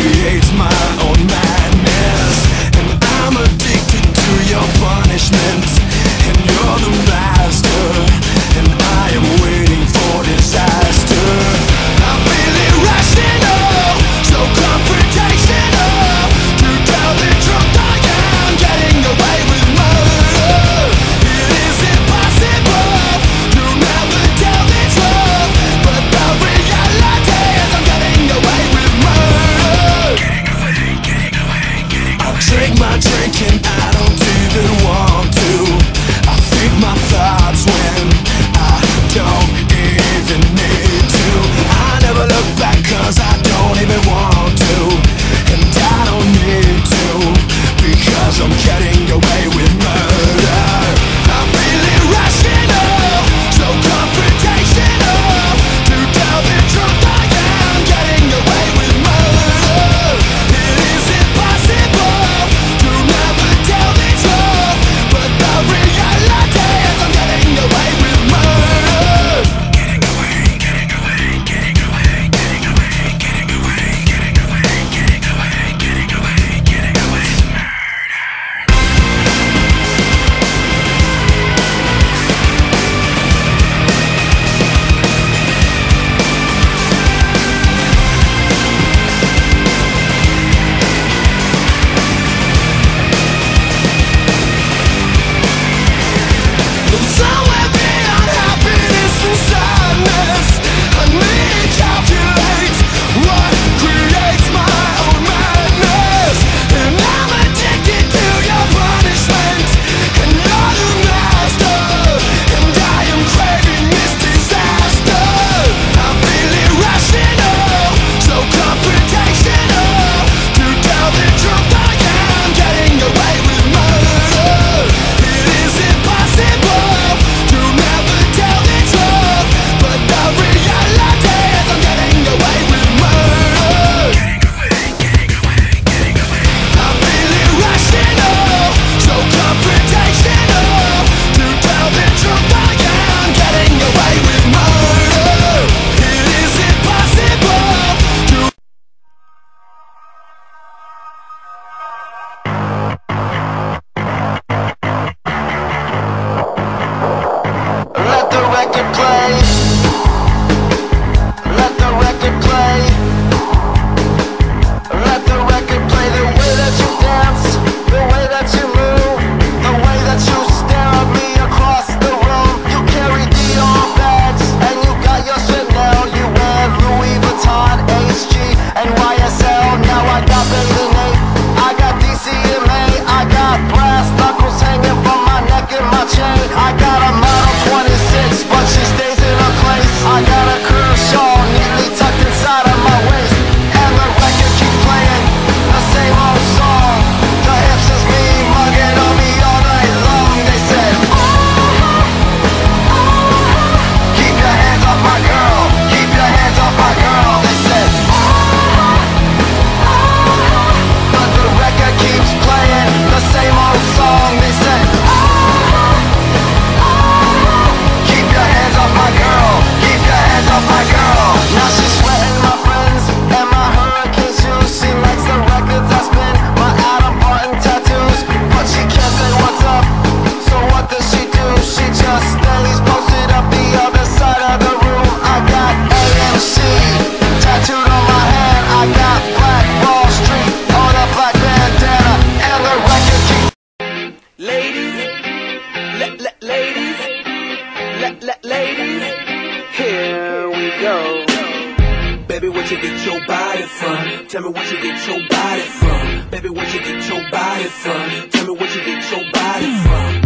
creates my own madness. And I'm addicted to your punishment. And you're the ladies, here we go. Baby, where you get your body from? Tell me where you get your body from. Baby, where you get your body from? Tell me what you get your body from.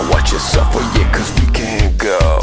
Now watch yourself, well yeah, cause we can't go.